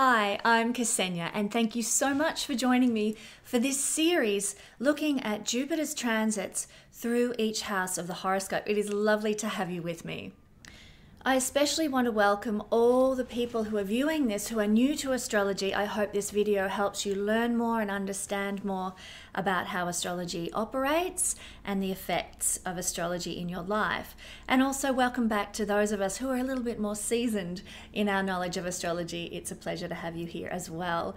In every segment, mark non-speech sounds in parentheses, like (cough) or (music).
Hi, I'm Kesenya, and thank you so much for joining me for this series looking at Jupiter's transits through each house of the horoscope. It is lovely to have you with me. I especially want to welcome all the people who are viewing this who are new to astrology. I hope this video helps you learn more and understand more about how astrology operates and the effects of astrology in your life. And also, welcome back to those of us who are a little bit more seasoned in our knowledge of astrology. It's a pleasure to have you here as well.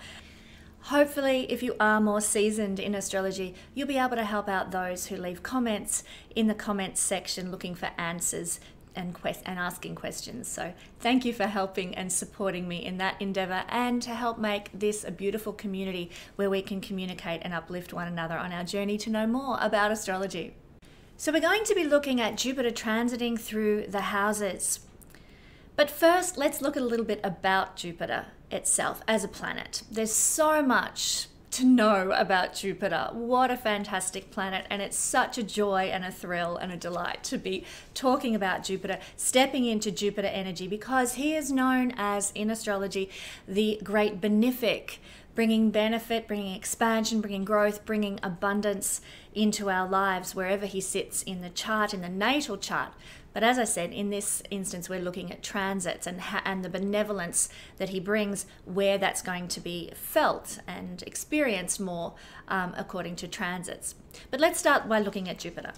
Hopefully, if you are more seasoned in astrology, you'll be able to help out those who leave comments in the comments section looking for answers and quest and asking questions. So thank you for helping and supporting me in that endeavor and to help make this a beautiful community where we can communicate and uplift one another on our journey to know more about astrology. So we're going to be looking at Jupiter transiting through the houses. But first, let's look at a little bit about Jupiter itself as a planet. There's so much to know about Jupiter. What a fantastic planet, and it's such a joy and a thrill and a delight to be talking about Jupiter, stepping into Jupiter energy because he is known as, in astrology, the great benefic, bringing benefit, bringing expansion, bringing growth, bringing abundance into our lives wherever he sits in the chart, in the natal chart. But as I said, in this instance, we're looking at transits and, ha- and the benevolence that he brings, where that's going to be felt and experienced more um, according to transits. But let's start by looking at Jupiter.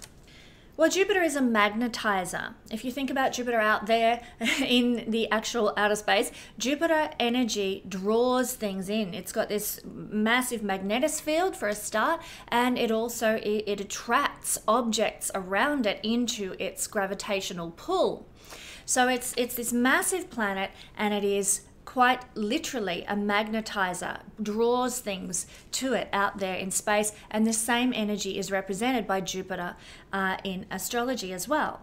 Well, Jupiter is a magnetizer. If you think about Jupiter out there (laughs) in the actual outer space, Jupiter energy draws things in. It's got this massive magnetic field for a start, and it also it, it attracts objects around it into its gravitational pull. So it's it's this massive planet, and it is quite literally a magnetizer, draws things to it out there in space, and the same energy is represented by Jupiter uh, in astrology as well.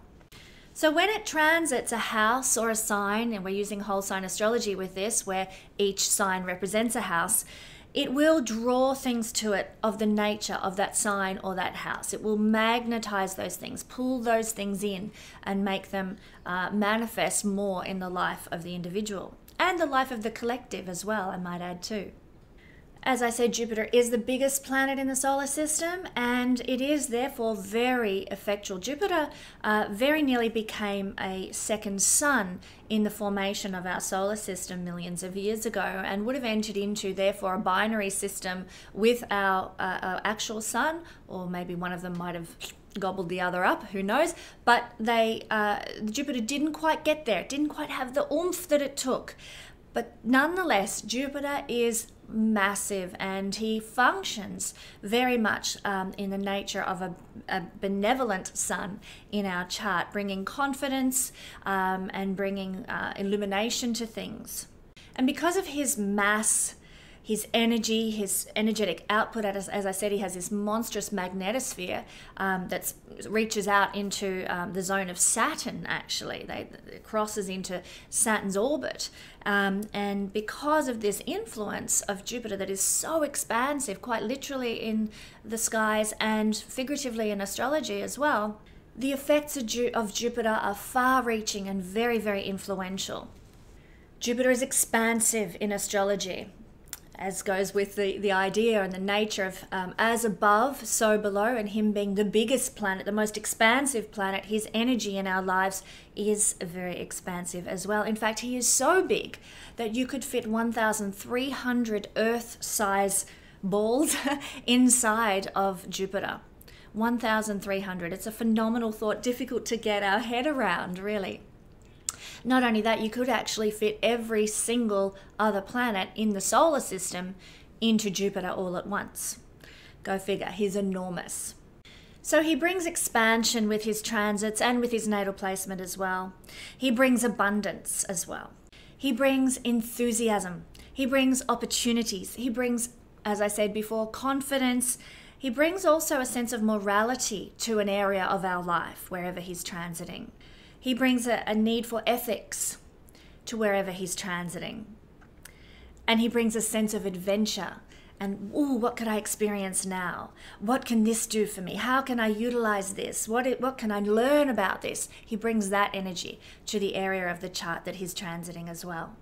So when it transits a house or a sign, and we're using whole sign astrology with this, where each sign represents a house, it will draw things to it of the nature of that sign or that house. It will magnetize those things, pull those things in, and make them uh, manifest more in the life of the individual and the life of the collective as well, I might add too. As I said, Jupiter is the biggest planet in the solar system and it is therefore very effectual. Jupiter uh, very nearly became a second sun in the formation of our solar system millions of years ago and would have entered into, therefore, a binary system with our, uh, our actual sun, or maybe one of them might have gobbled the other up who knows? But they uh, jupiter didn't quite get there. It didn't quite have the oomph that it took. But nonetheless jupiter is massive and he functions very much um, in the nature of a, a, benevolent sun in our chart bringing confidence um, and bringing uh, illumination to things. And because of his mass his energy, his energetic output. As, as I said, he has this monstrous magnetosphere um, that reaches out into um, the zone of Saturn, actually. They, it crosses into Saturn's orbit. Um, and because of this influence of Jupiter that is so expansive, quite literally in the skies and figuratively in astrology as well, the effects of, Ju- of Jupiter are far reaching and very, very influential. Jupiter is expansive in astrology as goes with the, the idea and the nature of um, as above, so below, and him being the biggest planet, the most expansive planet, his energy in our lives is very expansive as well. In fact, he is so big that you could fit 1,300 Earth size balls (laughs) inside of Jupiter. 1,300. It's a phenomenal thought, difficult to get our head around, really. Not only that, you could actually fit every single other planet in the solar system into Jupiter all at once. Go figure, he's enormous. So he brings expansion with his transits and with his natal placement as well. He brings abundance as well. He brings enthusiasm. He brings opportunities. He brings, as I said before, confidence. He brings also a sense of morality to an area of our life wherever he's transiting. He brings a, a need for ethics to wherever he's transiting. And he brings a sense of adventure and ooh, what could I experience now? What can this do for me? How can I utilize this? What it, what can I learn about this? He brings that energy to the area of the chart that he's transiting as well.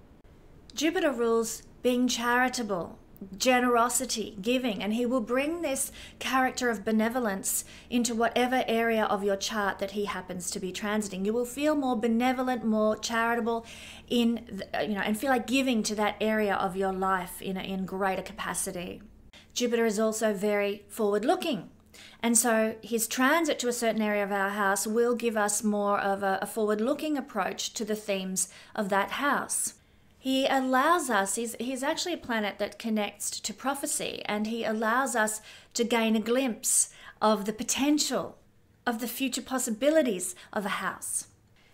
Jupiter rules being charitable, generosity, giving, and he will bring this character of benevolence into whatever area of your chart that he happens to be transiting. You will feel more benevolent, more charitable in uh, you know and feel like giving to that area of your life in a, in greater capacity. Jupiter is also very forward looking. And so his transit to a certain area of our house will give us more of a, a forward looking approach to the themes of that house. He allows us, he's, he's actually a planet that connects to prophecy, and he allows us to gain a glimpse of the potential, of the future possibilities of a house.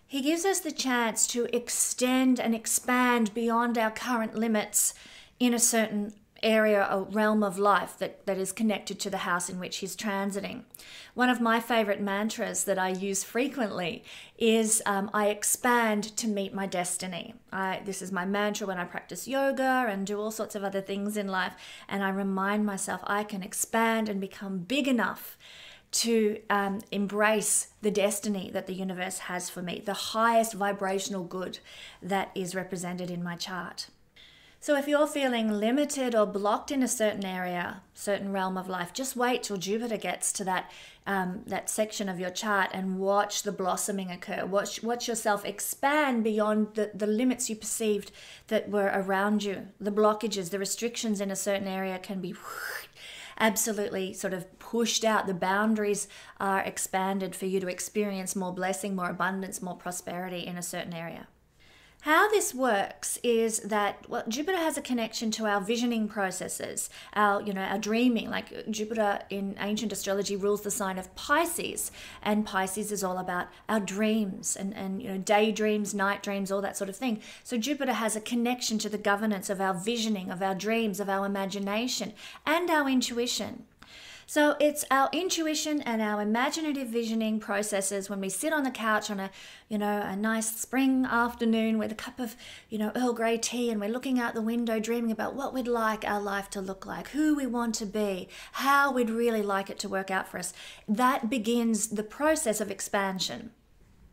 He gives us the chance to extend and expand beyond our current limits in a certain area or realm of life that, that is connected to the house in which he's transiting. One of my favorite mantras that I use frequently is um, I expand to meet my destiny. I, this is my mantra when I practice yoga and do all sorts of other things in life. And I remind myself I can expand and become big enough to um, embrace the destiny that the universe has for me, the highest vibrational good that is represented in my chart. So if you're feeling limited or blocked in a certain area, certain realm of life, just wait till Jupiter gets to that um, that section of your chart and watch the blossoming occur. Watch watch yourself expand beyond the, the limits you perceived that were around you. The blockages, the restrictions in a certain area can be absolutely sort of pushed out. The boundaries are expanded for you to experience more blessing, more abundance, more prosperity in a certain area. How this works is that well, Jupiter has a connection to our visioning processes, our you know our dreaming. Like Jupiter in ancient astrology rules the sign of Pisces, and Pisces is all about our dreams and and you know daydreams, night dreams, all that sort of thing. So Jupiter has a connection to the governance of our visioning, of our dreams, of our imagination, and our intuition. So it's our intuition and our imaginative visioning processes when we sit on the couch on a, you know, a nice spring afternoon with a cup of, you know, Earl Grey tea and we're looking out the window dreaming about what we'd like our life to look like, who we want to be, how we'd really like it to work out for us. That begins the process of expansion.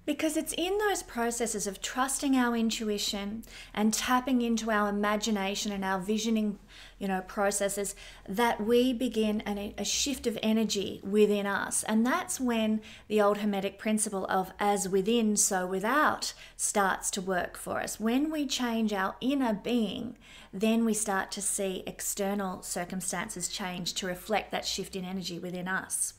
Because it's in those processes of trusting our intuition and tapping into our imagination and our visioning, you know, processes that we begin an, a shift of energy within us. And that's when the old Hermetic principle of as within, so without starts to work for us. When we change our inner being, then we start to see external circumstances change to reflect that shift in energy within us.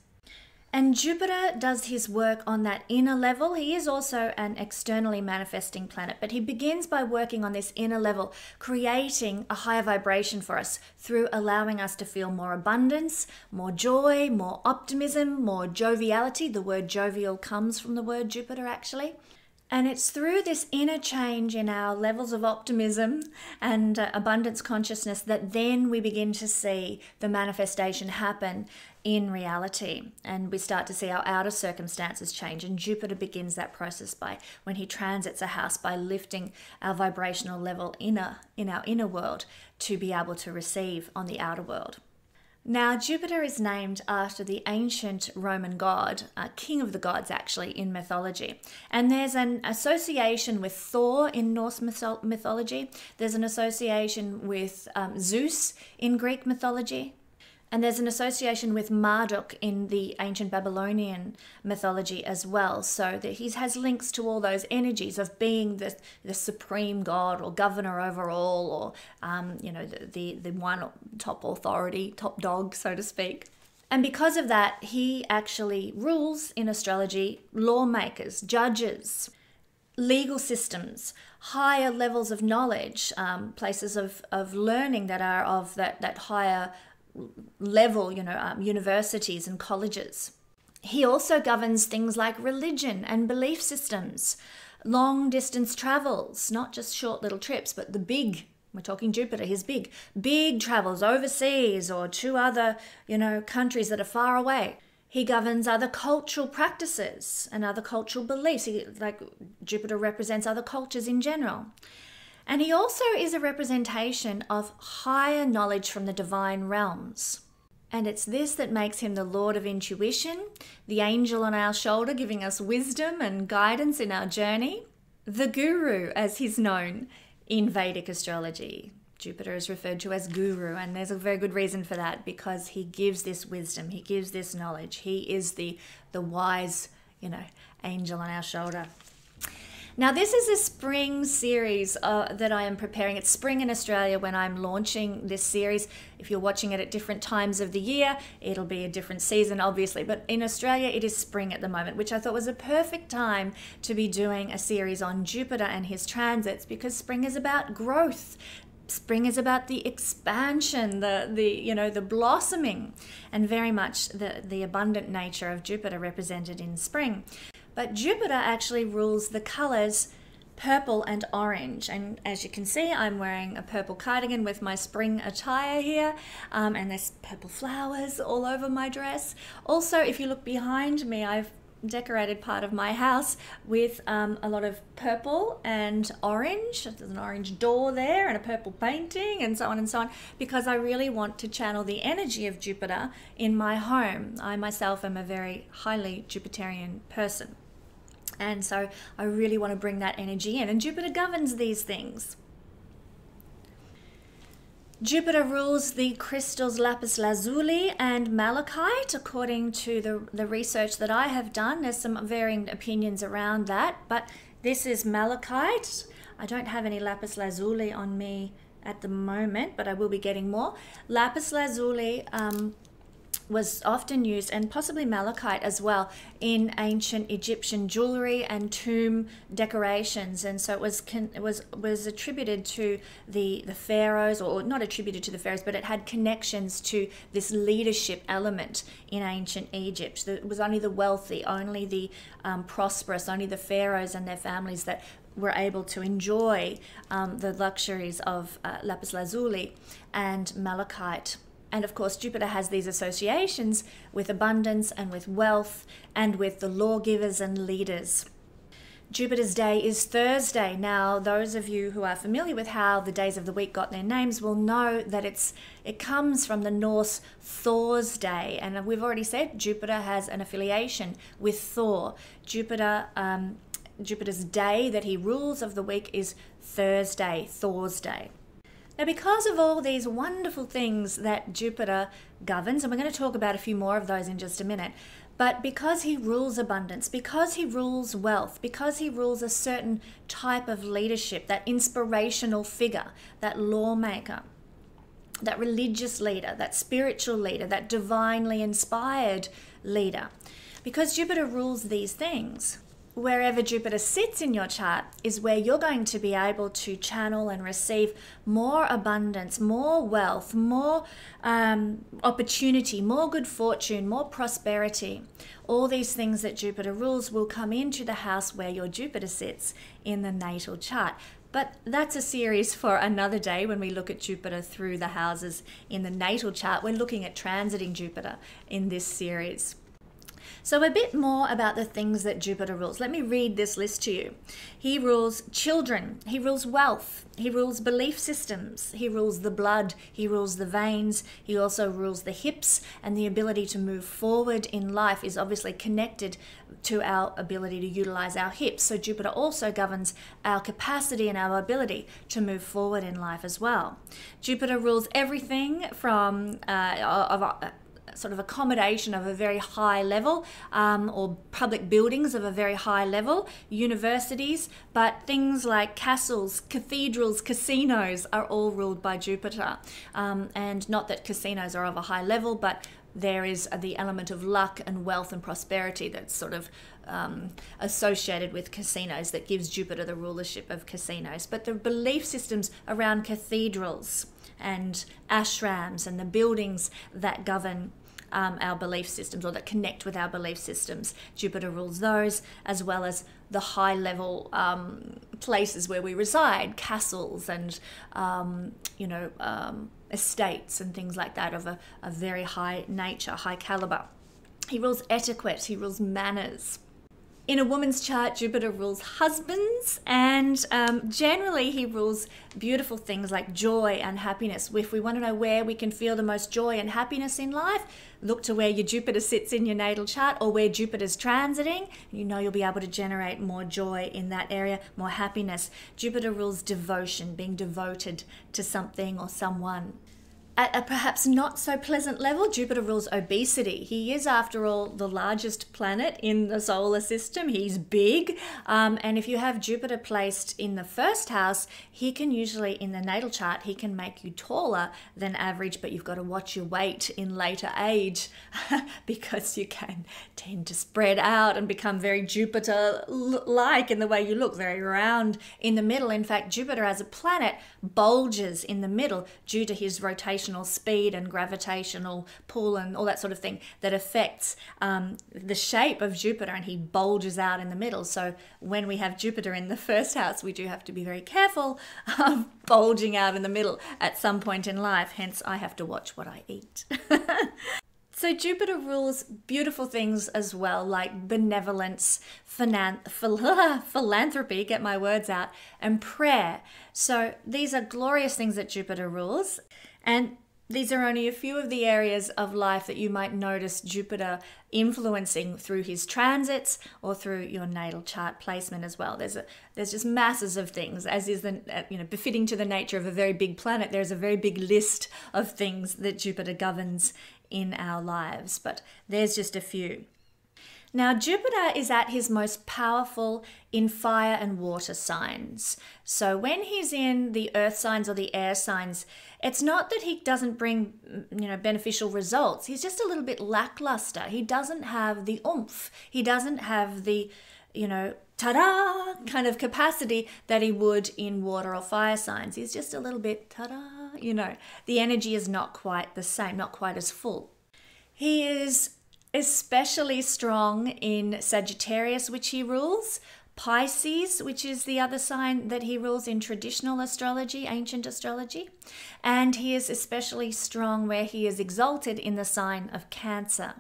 And Jupiter does his work on that inner level. He is also an externally manifesting planet, but he begins by working on this inner level, creating a higher vibration for us through allowing us to feel more abundance, more joy, more optimism, more joviality. The word jovial comes from the word Jupiter, actually. And it's through this inner change in our levels of optimism and uh, abundance consciousness that then we begin to see the manifestation happen in reality. And we start to see our outer circumstances change and jupiter begins that process by when he transits a house by lifting our vibrational level inner in our inner world to be able to receive on the outer world now, Jupiter is named after the ancient Roman god, uh, king of the gods, actually, in mythology. And there's an association with Thor in Norse mythology, there's an association with um, Zeus in Greek mythology. And there's an association with Marduk in the ancient Babylonian mythology as well. So that he has links to all those energies of being the, the supreme god or governor over all, or um, you know the, the the one top authority, top dog, so to speak. And because of that, he actually rules in astrology lawmakers, judges, legal systems, higher levels of knowledge, um, places of, of learning that are of that, that higher level, you know, um, universities and colleges. He also governs things like religion and belief systems, long distance travels, not just short little trips, but the big we're talking Jupiter, he's big. Big travels overseas or to other, you know, countries that are far away. He governs other cultural practices and other cultural beliefs. He, like Jupiter represents other cultures in general. And he also is a representation of higher knowledge from the divine realms. And it's this that makes him the Lord of intuition, the angel on our shoulder giving us wisdom and guidance in our journey. The Guru, as he's known, in Vedic astrology. Jupiter is referred to as guru, and there's a very good reason for that because he gives this wisdom, he gives this knowledge. He is the the wise, you know, angel on our shoulder. Now, this is a spring series uh, that I am preparing. It's spring in Australia when I'm launching this series. If you're watching it at different times of the year, it'll be a different season, obviously. But in Australia, it is spring at the moment, which I thought was a perfect time to be doing a series on Jupiter and his transits because spring is about growth spring is about the expansion the the you know the blossoming and very much the the abundant nature of jupiter represented in spring but Jupiter actually rules the colors purple and orange. And as you can see, I'm wearing a purple cardigan with my spring attire here, um, and there's purple flowers all over my dress. Also, if you look behind me, I've decorated part of my house with um, a lot of purple and orange. There's an orange door there and a purple painting and so on and so on because I really want to channel the energy of Jupiter in my home. I myself am a very highly Jupiterian person. And so I really want to bring that energy in. And Jupiter governs these things. Jupiter rules the crystals lapis lazuli and malachite, according to the, the research that I have done. There's some varying opinions around that, but this is malachite. I don't have any lapis lazuli on me at the moment, but I will be getting more. Lapis lazuli um, was often used, and possibly malachite as well, in ancient Egyptian jewelry and tomb decorations. And so it was it was was attributed to the the pharaohs, or not attributed to the pharaohs, but it had connections to this leadership element in ancient Egypt. It was only the wealthy, only the um, prosperous, only the pharaohs and their families that were able to enjoy um, the luxuries of uh, lapis lazuli and malachite. And of course, Jupiter has these associations with abundance and with wealth and with the lawgivers and leaders. Jupiter's day is Thursday. Now, those of you who are familiar with how the days of the week got their names will know that it's it comes from the Norse Thor's day, and we've already said Jupiter has an affiliation with Thor. Jupiter, um, Jupiter's day that he rules of the week is Thursday, Thor's day. Now, because of all these wonderful things that Jupiter governs, and we're going to talk about a few more of those in just a minute, but because he rules abundance, because he rules wealth, because he rules a certain type of leadership, that inspirational figure, that lawmaker, that religious leader, that spiritual leader, that divinely inspired leader, because Jupiter rules these things, wherever Jupiter sits in your chart is where you're going to be able to channel and receive more abundance, more wealth, more um, opportunity, more good fortune, more prosperity. All these things that Jupiter rules will come into the house where your Jupiter sits in the natal chart. But that's a series for another day when we look at Jupiter through the houses in the natal chart. We're looking at transiting Jupiter in this series. So, a bit more about the things that Jupiter rules. Let me read this list to you. He rules children, he rules wealth, he rules belief systems, he rules the blood, he rules the veins, he also rules the hips, and the ability to move forward in life is obviously connected to our ability to utilize our hips. So, Jupiter also governs our capacity and our ability to move forward in life as well. Jupiter rules everything from uh, of, sort of accommodation of a very high level um, or public buildings of a very high level, universities, but things like castles, cathedrals, casinos are all ruled by Jupiter. Um, and not that casinos are of a high level, but there is the element of luck and wealth and prosperity that's sort of um, associated with casinos that gives Jupiter the rulership of casinos. But the belief systems around cathedrals and ashrams and the buildings that govern um, our belief systems or that connect with our belief systems. Jupiter rules those as well as the high level um, places where we reside, castles and, um, you know, um, estates and things like that of a, a very high nature, high caliber. He rules etiquette, he rules manners. In a woman's chart, Jupiter rules husbands, and um, generally he rules beautiful things like joy and happiness. If we want to know where we can feel the most joy and happiness in life, look to where your Jupiter sits in your natal chart or where Jupiter's transiting. You know you'll be able to generate more joy in that area, more happiness. Jupiter rules devotion, being devoted to something or someone. At a perhaps not so pleasant level, Jupiter rules obesity. He is, after all, the largest planet in the solar system. He's big. Um, and if you have Jupiter placed in the first house, he can usually, in the natal chart, he can make you taller than average, but you've got to watch your weight in later age (laughs) because you can tend to spread out and become very Jupiter like in the way you look, very round in the middle. In fact, Jupiter as a planet bulges in the middle due to his rotation gravitational speed and gravitational pull and all that sort of thing that affects um, the shape of Jupiter, and he bulges out in the middle. So when we have Jupiter in the first house, we do have to be very careful of (laughs) bulging out in the middle at some point in life. Hence, I have to watch what I eat. (laughs) So Jupiter rules beautiful things as well, like benevolence, (laughs) philanthropy, get my words out, and prayer. So these are glorious things that Jupiter rules. And these are only a few of the areas of life that you might notice Jupiter influencing through his transits or through your natal chart placement as well. There's a there's just masses of things, as is the uh, you know befitting to the nature of a very big planet. There's a very big list of things that Jupiter governs in our lives, but there's just a few. Now, Jupiter is at his most powerful in fire and water signs. So, when he's in the earth signs or the air signs, it's not that he doesn't bring, mm, you know, beneficial results. He's just a little bit lackluster. He doesn't have the oomph. He doesn't have the, you know, ta-da kind of capacity that he would in water or fire signs. He's just a little bit ta-da, you know. The energy is not quite the same, not quite as full. He is especially strong in Sagittarius, which he rules, Pisces, which is the other sign that he rules in traditional astrology, ancient astrology, and he is especially strong where he is exalted in the sign of Cancer.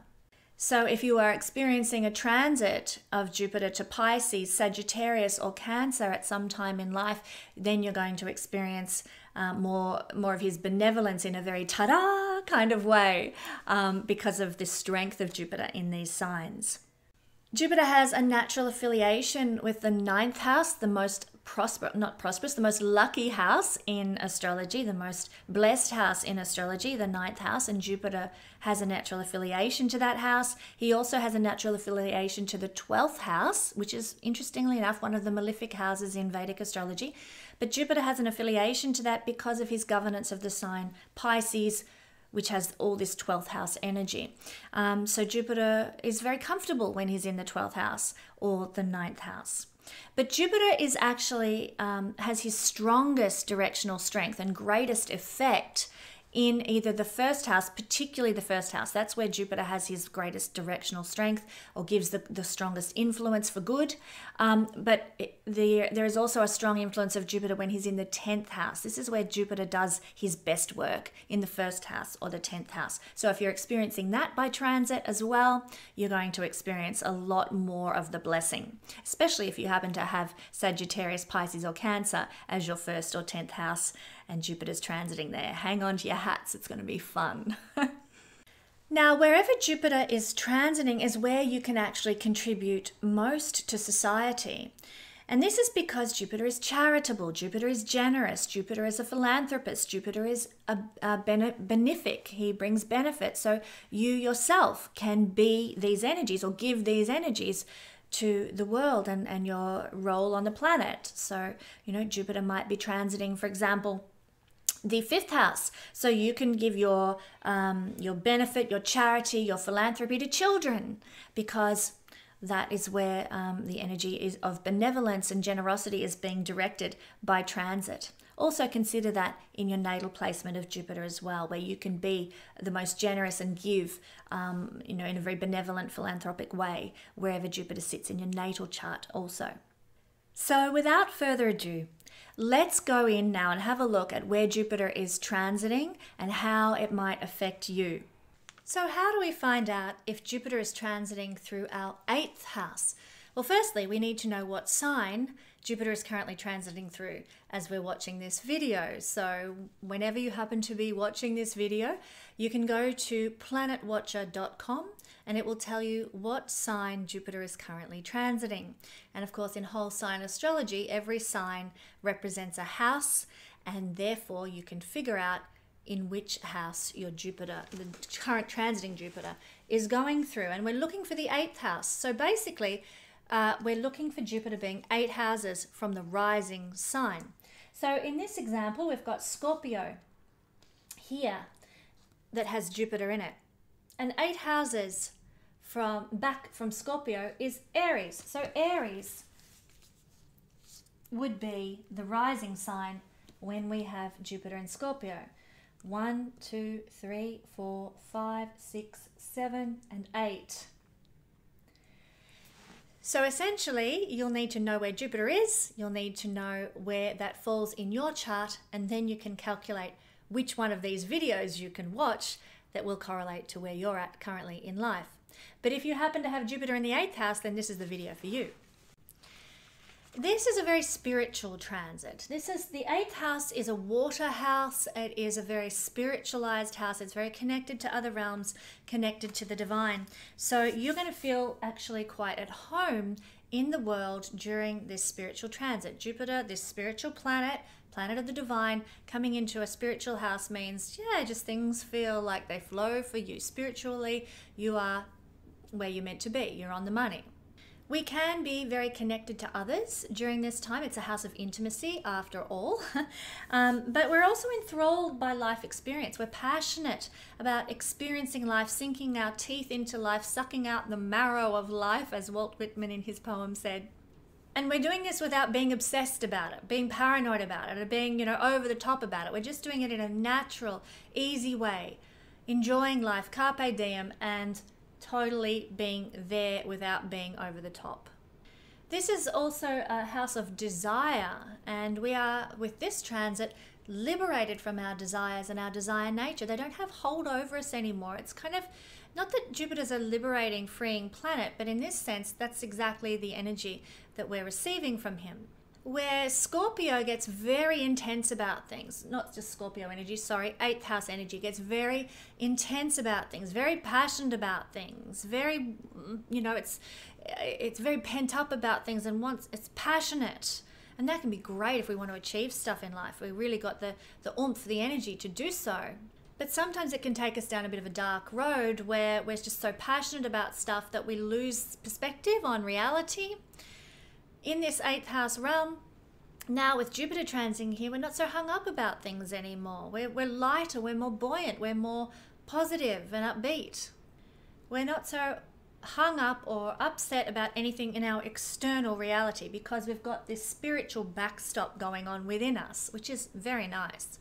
So, if you are experiencing a transit of Jupiter to Pisces, Sagittarius, or Cancer at some time in life, then you're going to experience uh, more more of his benevolence in a very ta-da kind of way um, because of the strength of Jupiter in these signs. Jupiter has a natural affiliation with the ninth house, the most prosperous, not prosperous, the most lucky house in astrology, the most blessed house in astrology, the ninth house, and Jupiter has a natural affiliation to that house. He also has a natural affiliation to the 12th house, which is interestingly enough one of the malefic houses in Vedic astrology. But Jupiter has an affiliation to that because of his governance of the sign Pisces, which has all this 12th house energy. Um, so Jupiter is very comfortable when he's in the 12th house or the 9th house. But Jupiter is actually um, has his strongest directional strength and greatest effect in either the first house, particularly the first house. That's where Jupiter has his greatest directional strength or gives the, the strongest influence for good. Um, but the, there is also a strong influence of Jupiter when he's in the 10th house. This is where Jupiter does his best work in the first house or the 10th house. So if you're experiencing that by transit as well, you're going to experience a lot more of the blessing, especially if you happen to have Sagittarius, Pisces, or Cancer as your first or 10th house and Jupiter's transiting there. Hang on to your hats, it's going to be fun. (laughs) now, wherever Jupiter is transiting is where you can actually contribute most to society. And this is because Jupiter is charitable, Jupiter is generous, Jupiter is a philanthropist, Jupiter is a, a benefic, he brings benefit. So you yourself can be these energies or give these energies to the world and, and your role on the planet. So, you know, Jupiter might be transiting, for example, the fifth house. So you can give your um, your benefit, your charity, your philanthropy to children, because that is where um, the energy is of benevolence and generosity is being directed by transit. Also consider that in your natal placement of Jupiter as well, where you can be the most generous and give, um, you know, in a very benevolent, philanthropic way, wherever Jupiter sits in your natal chart also. So, without further ado, Let's go in now and have a look at where Jupiter is transiting and how it might affect you. So, how do we find out if Jupiter is transiting through our eighth house? Well, firstly, we need to know what sign Jupiter is currently transiting through as we're watching this video. So, whenever you happen to be watching this video, you can go to planetwatcher.com and it will tell you what sign Jupiter is currently transiting. And of course, in whole sign astrology, every sign represents a house, and therefore you can figure out in which house your Jupiter, the current transiting Jupiter, is going through. And we're looking for the eighth house. So basically, uh, we're looking for Jupiter being eight houses from the rising sign. So in this example, we've got Scorpio here that has Jupiter in it. And eight houses from back from Scorpio is Aries. So Aries would be the rising sign when we have Jupiter in Scorpio. One, two, three, four, five, six, seven, and eight. So essentially, you'll need to know where Jupiter is, you'll need to know where that falls in your chart, and then you can calculate which one of these videos you can watch that will correlate to where you're at currently in life. But if you happen to have Jupiter in the eighth house, then this is the video for you. This is a very spiritual transit. This is the eighth house is a water house. It is a very spiritualized house. It's very connected to other realms, connected to the divine. So you're going to feel actually quite at home in the world during this spiritual transit. Jupiter, this spiritual planet, planet of the divine, coming into a spiritual house means, yeah, just things feel like they flow for you. Spiritually, you are where you're meant to be. You're on the money. We can be very connected to others during this time. It's a house of intimacy, after all. (laughs) um, but we're also enthralled by life experience. We're passionate about experiencing life, sinking our teeth into life, sucking out the marrow of life, as Walt Whitman in his poem said. And we're doing this without being obsessed about it, being paranoid about it, or being, you know, over the top about it. We're just doing it in a natural, easy way, enjoying life, carpe diem, and totally being there without being over the top. This is also a house of desire, and we are, with this transit, liberated from our desires and our desire nature. They don't have hold over us anymore. It's kind of not that Jupiter's a liberating, freeing planet, but in this sense, that's exactly the energy that we're receiving from him where Scorpio gets very intense about things, not just Scorpio energy, sorry, eighth house energy gets very intense about things, very passionate about things, very, you know, it's it's very pent up about things and wants it's passionate. And that can be great if we want to achieve stuff in life. We really got the the oomph, the energy to do so. But sometimes it can take us down a bit of a dark road where we're just so passionate about stuff that we lose perspective on reality in this eighth house realm, now with Jupiter transiting here, we're not so hung up about things anymore. We're, we're lighter, we're more buoyant, we're more positive and upbeat. We're not so hung up or upset about anything in our external reality because we've got this spiritual backstop going on within us, which is very nice.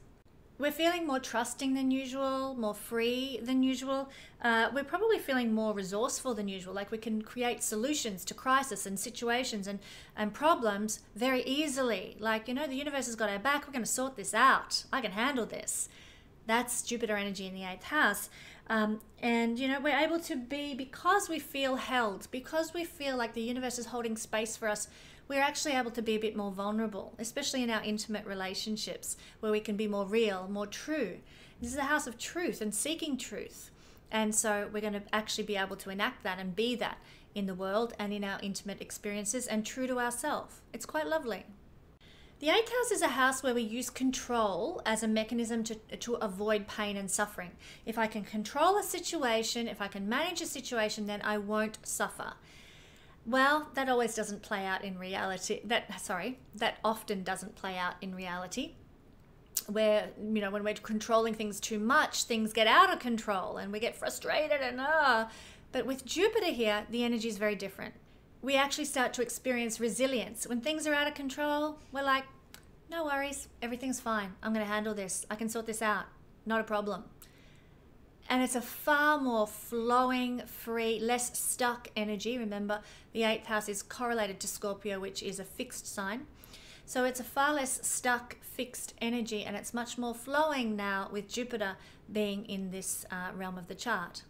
We're feeling more trusting than usual, more free than usual. Uh, we're probably feeling more resourceful than usual, like we can create solutions to crisis and situations and, and problems very easily. Like, you know, the universe has got our back, we're going to sort this out. I can handle this. That's Jupiter energy in the eighth house. Um, and, you know, we're able to be, because we feel held, because we feel like the universe is holding space for us we're actually able to be a bit more vulnerable, especially in our intimate relationships where we can be more real, more true. This is a house of truth and seeking truth. And so we're going to actually be able to enact that and be that in the world and in our intimate experiences and true to ourselves. It's quite lovely. The eighth house is a house where we use control as a mechanism to, to avoid pain and suffering. If I can control a situation, if I can manage a situation, then I won't suffer. Well, that always doesn't play out in reality. That sorry, that often doesn't play out in reality. Where you know when we're controlling things too much, things get out of control and we get frustrated and ah. But with Jupiter here, the energy is very different. We actually start to experience resilience. When things are out of control, we're like, no worries, everything's fine. I'm going to handle this. I can sort this out. Not a problem and it's a far more flowing, free, less stuck energy. Remember, the eighth house is correlated to Scorpio, which is a fixed sign. So it's a far less stuck, fixed energy, and it's much more flowing now with Jupiter being in this uh, realm of the chart.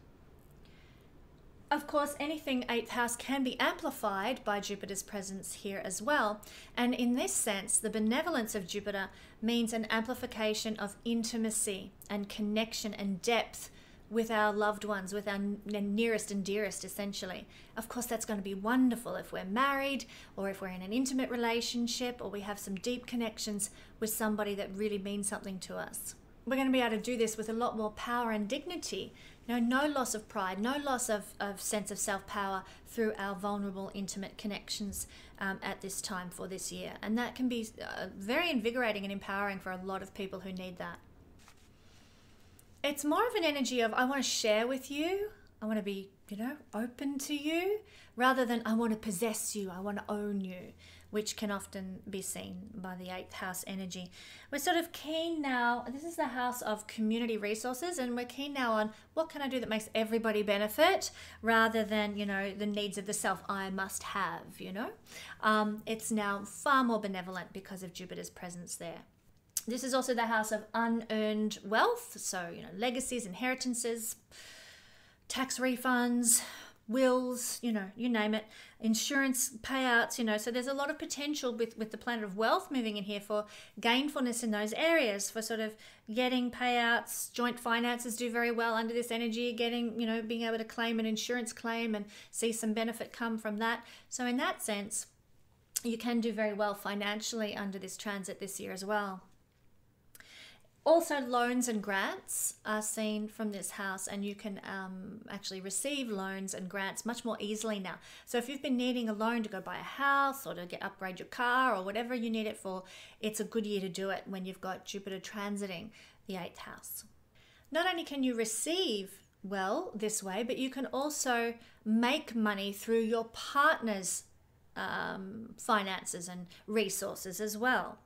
Of course, anything eighth house can be amplified by Jupiter's presence here as well. And in this sense, the benevolence of Jupiter means an amplification of intimacy and connection and depth with our loved ones, with our nearest and dearest, essentially. Of course, that's going to be wonderful if we're married or if we're in an intimate relationship or we have some deep connections with somebody that really means something to us. We're going to be able to do this with a lot more power and dignity. You know, no loss of pride, no loss of, of sense of self power through our vulnerable, intimate connections um, at this time for this year. And that can be uh, very invigorating and empowering for a lot of people who need that it's more of an energy of I want to share with you. I want to be, you know, open to you rather than I want to possess you. I want to own you, which can often be seen by the eighth house energy. We're sort of keen now. This is the house of community resources, and we're keen now on what can I do that makes everybody benefit rather than, you know, the needs of the self I must have, you know. Um, it's now far more benevolent because of Jupiter's presence there. This is also the house of unearned wealth, so you know legacies, inheritances, tax refunds, wills, you know, you name it, insurance payouts, you know. So there's a lot of potential with with the planet of wealth moving in here for gainfulness in those areas, for sort of getting payouts. Joint finances do very well under this energy, getting, you know, being able to claim an insurance claim and see some benefit come from that. So in that sense, you can do very well financially under this transit this year as well. Also, loans and grants are seen from this house, and you can um, actually receive loans and grants much more easily now. So, if you've been needing a loan to go buy a house or to get upgrade your car or whatever you need it for, it's a good year to do it when you've got Jupiter transiting the eighth house. Not only can you receive well this way, but you can also make money through your partner's um, finances and resources as well.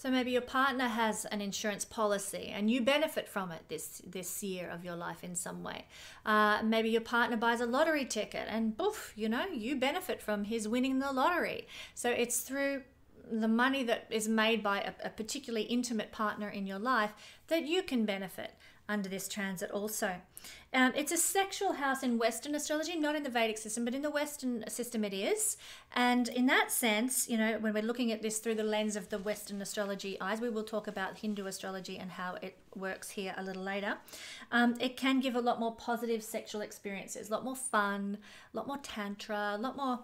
So maybe your partner has an insurance policy and you benefit from it this this year of your life in some way. Uh, maybe your partner buys a lottery ticket and boof, you know, you benefit from his winning the lottery. So it's through the money that is made by a, a particularly intimate partner in your life that you can benefit under this transit also. Um, it's a sexual house in Western astrology, not in the Vedic system, but in the Western system it is. And in that sense, you know, when we're looking at this through the lens of the Western astrology eyes, we will talk about Hindu astrology and how it works here a little later. Um, it can give a lot more positive sexual experiences, a lot more fun, a lot more tantra, a lot more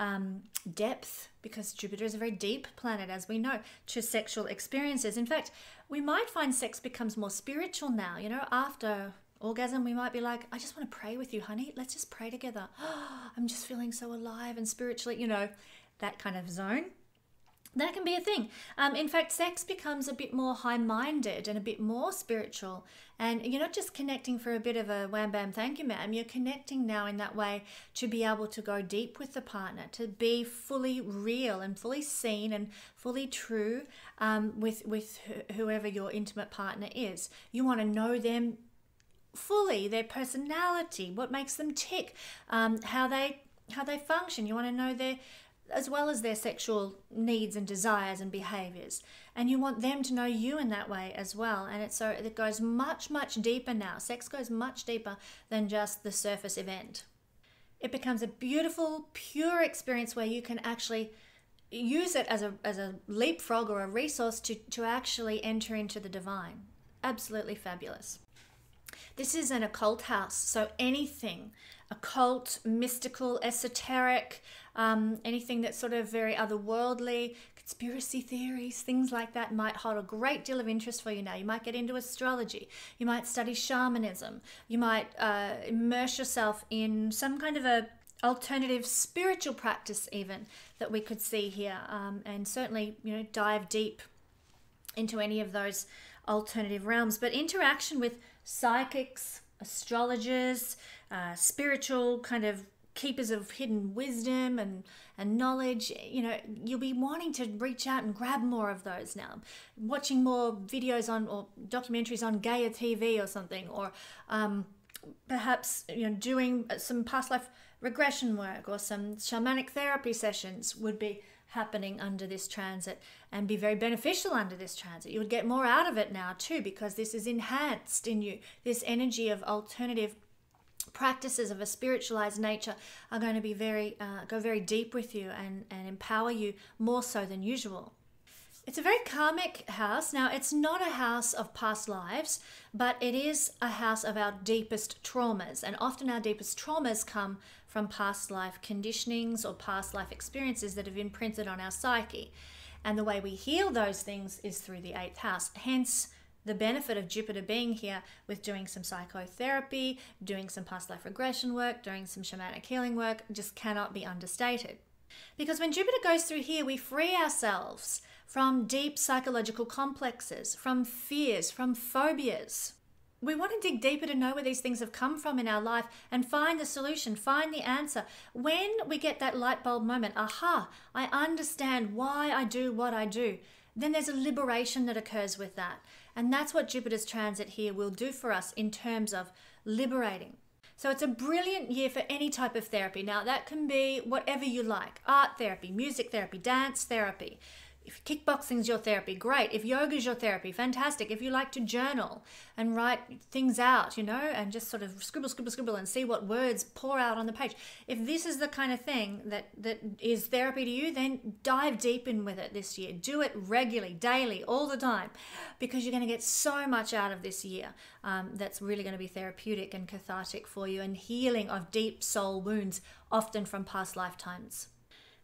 um, depth because Jupiter is a very deep planet, as we know, to sexual experiences. In fact, we might find sex becomes more spiritual now. You know, after orgasm, we might be like, I just want to pray with you, honey. Let's just pray together. (gasps) I'm just feeling so alive and spiritually, you know, that kind of zone that can be a thing. Um, in fact, sex becomes a bit more high minded and a bit more spiritual. And you're not just connecting for a bit of a wham bam, thank you, ma'am. You're connecting now in that way to be able to go deep with the partner, to be fully real and fully seen and fully true um, with, with whoever your intimate partner is. You want to know them fully, their personality, what makes them tick, um, how they how they function. You want to know their as well as their sexual needs and desires and behaviors. And you want them to know you in that way as well. And it's so it goes much, much deeper now. Sex goes much deeper than just the surface event. It becomes a beautiful, pure experience where you can actually use it as a, as a leapfrog or a resource to, to actually enter into the divine. Absolutely fabulous. This is an occult house, so anything occult, mystical, esoteric, um, anything that's sort of very otherworldly, conspiracy theories, things like that might hold a great deal of interest for you now. You might get into astrology, you might study shamanism, you might uh, immerse yourself in some kind of a alternative spiritual practice even that we could see here um, and certainly you know dive deep into any of those alternative realms. But interaction with psychics astrologers uh, spiritual kind of keepers of hidden wisdom and, and knowledge, you know, you'll be wanting to reach out and grab more of those now. Watching more videos on or documentaries on Gaia TV or something, or um, perhaps you know doing some past life regression work or some shamanic therapy sessions would be happening under this transit and be very beneficial under this transit. You would get more out of it now too because this is enhanced in you. This energy of alternative practices of a spiritualized nature are going to be very uh, go very deep with you and, and empower you more so than usual. It's a very karmic house. Now, it's not a house of past lives, but it is a house of our deepest traumas. And often our deepest traumas come from past life conditionings or past life experiences that have imprinted on our psyche. And the way we heal those things is through the eighth house. Hence, the benefit of Jupiter being here with doing some psychotherapy, doing some past life regression work, doing some shamanic healing work just cannot be understated. Because when Jupiter goes through here, we free ourselves from deep psychological complexes, from fears, from phobias. We want to dig deeper to know where these things have come from in our life and find the solution, find the answer. When we get that light bulb moment, aha, I understand why I do what I do, then there's a liberation that occurs with that. And that's what Jupiter's transit here will do for us in terms of liberating. So it's a brilliant year for any type of therapy. Now, that can be whatever you like art therapy, music therapy, dance therapy. If kickboxing's your therapy, great. If yoga's your therapy, fantastic. If you like to journal and write things out, you know, and just sort of scribble, scribble, scribble and see what words pour out on the page. If this is the kind of thing that, that is therapy to you, then dive deep in with it this year. Do it regularly, daily, all the time, because you're going to get so much out of this year um, that's really going to be therapeutic and cathartic for you and healing of deep soul wounds, often from past lifetimes.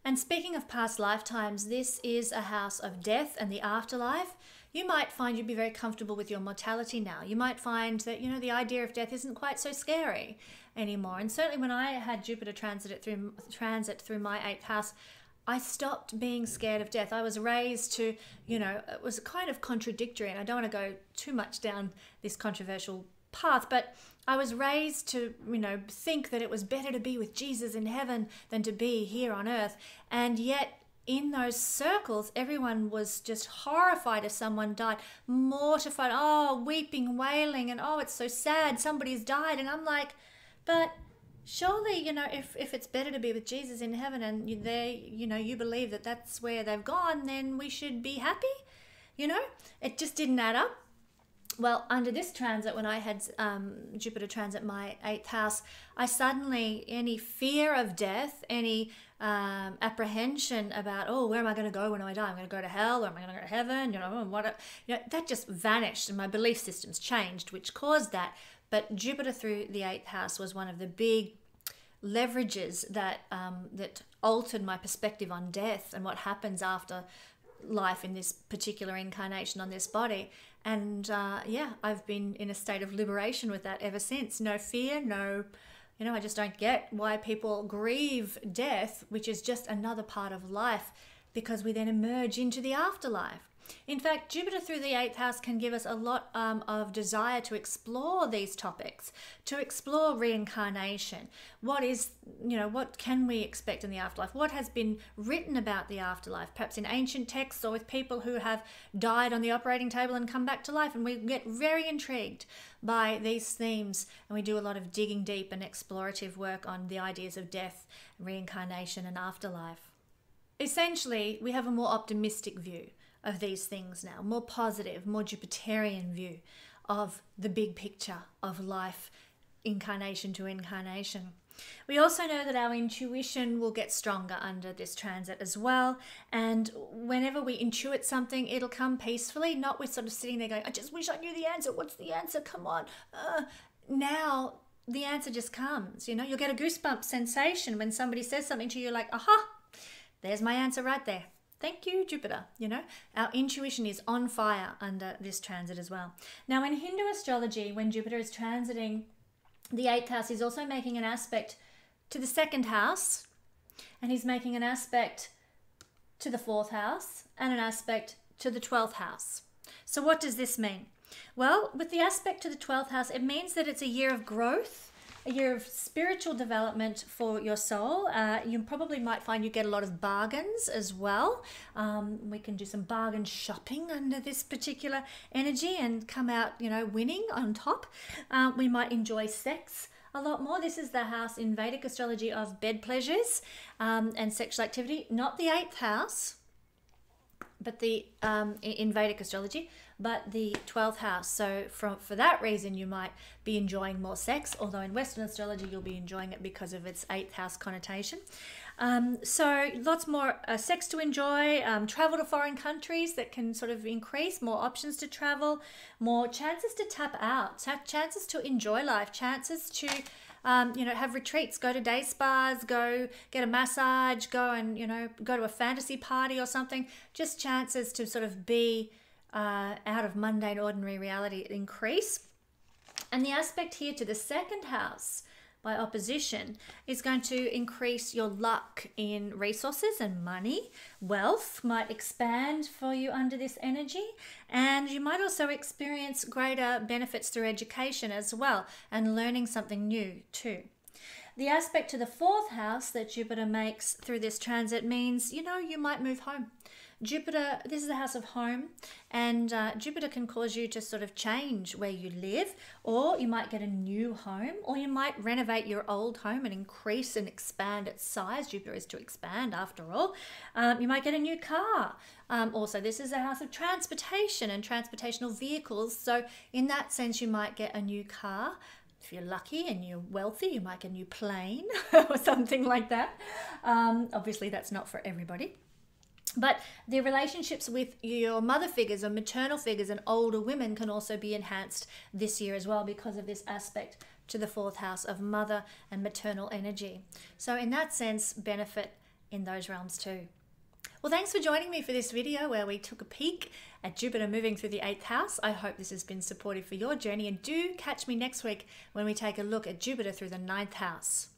And speaking of past lifetimes, this is a house of death and the afterlife. You might find you'd be very comfortable with your mortality now. You might find that, you know, the idea of death isn't quite so scary anymore. And certainly when I had Jupiter transit through transit through my eighth house, I stopped being scared of death. I was raised to, you know, it was kind of contradictory, and I don't want to go too much down this controversial path, but I was raised to, you know, think that it was better to be with Jesus in heaven than to be here on earth. And yet, in those circles, everyone was just horrified if someone died, mortified, oh, weeping, wailing, and oh, it's so sad, somebody's died. And I'm like, but surely, you know, if, if it's better to be with Jesus in heaven and you, they, you know, you believe that that's where they've gone, then we should be happy. You know, it just didn't add up well, under this transit, when I had um, Jupiter transit my eighth house, I suddenly, any fear of death, any um, apprehension about, oh, where am I going to go when I die? I'm going to go to hell or am I going to go to heaven? You know, what, you know, that just vanished and my belief systems changed, which caused that. But Jupiter through the eighth house was one of the big leverages that um, that altered my perspective on death and what happens after life in this particular incarnation on this body. And uh, yeah, I've been in a state of liberation with that ever since. No fear, no, you know, I just don't get why people grieve death, which is just another part of life, because we then emerge into the afterlife. In fact, Jupiter through the eighth house can give us a lot um, of desire to explore these topics, to explore reincarnation. What is, you know, what can we expect in the afterlife? What has been written about the afterlife, perhaps in ancient texts or with people who have died on the operating table and come back to life? And we get very intrigued by these themes, and we do a lot of digging deep and explorative work on the ideas of death, reincarnation, and afterlife. Essentially, we have a more optimistic view of these things now, more positive, more Jupiterian view of the big picture of life, incarnation to incarnation. We also know that our intuition will get stronger under this transit as well. And whenever we intuit something, it'll come peacefully, not with sort of sitting there going, I just wish I knew the answer. What's the answer? Come on. Uh, now the answer just comes. You know, you'll get a goosebump sensation when somebody says something to you like, aha, there's my answer right there. Thank you, Jupiter. You know, our intuition is on fire under this transit as well. Now, in Hindu astrology, when Jupiter is transiting the eighth house, he's also making an aspect to the second house, and he's making an aspect to the fourth house and an aspect to the 12th house. So, what does this mean? Well, with the aspect to the 12th house, it means that it's a year of growth of spiritual development for your soul. Uh, you probably might find you get a lot of bargains as well. Um, we can do some bargain shopping under this particular energy and come out, you know, winning on top. Uh, we might enjoy sex a lot more. This is the house in Vedic astrology of bed pleasures um, and sexual activity, not the eighth house, but the um, in Vedic astrology, but the 12th house. So, from, for that reason, you might be enjoying more sex, although in Western astrology, you'll be enjoying it because of its 8th house connotation. Um, so, lots more uh, sex to enjoy, um, travel to foreign countries that can sort of increase, more options to travel, more chances to tap out, chances to enjoy life, chances to um, you know, have retreats, go to day spas, go get a massage, go and, you know, go to a fantasy party or something. Just chances to sort of be uh, out of mundane, ordinary reality increase. And the aspect here to the second house by opposition is going to increase your luck in resources and money. Wealth might expand for you under this energy, and you might also experience greater benefits through education as well and learning something new too. The aspect to the fourth house that Jupiter makes through this transit means, you know, you might move home. Jupiter, this is the house of home, and uh, Jupiter can cause you to sort of change where you live, or you might get a new home, or you might renovate your old home and increase and expand its size. Jupiter is to expand after all. Um, you might get a new car. Um, also, this is a house of transportation and transportational vehicles, so in that sense, you might get a new car if you're lucky and you're wealthy, you might get a new plane (laughs) or something like that. Um, obviously, that's not for everybody. But the relationships with your mother figures or maternal figures and older women can also be enhanced this year as well because of this aspect to the fourth house of mother and maternal energy. So, in that sense, benefit in those realms too. Well, thanks for joining me for this video where we took a peek at Jupiter moving through the eighth house. I hope this has been supportive for your journey, and do catch me next week when we take a look at Jupiter through the ninth house.